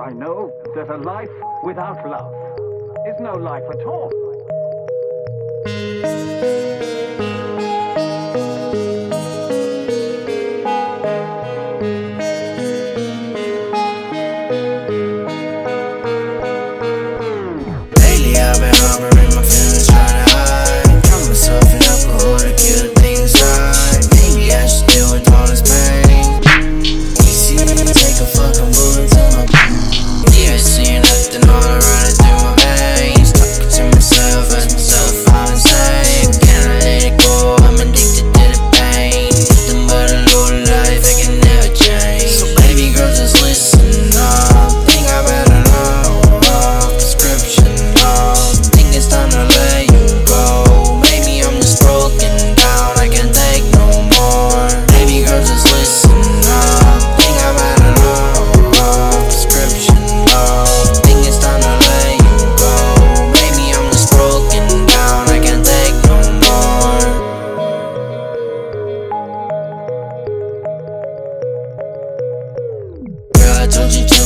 I know that a life without love is no life at all. Lately I've been harboring my feelings hide. Myself alcohol to kill the inside Maybe I should deal with all this pain. Take a fucking bullet. Hoje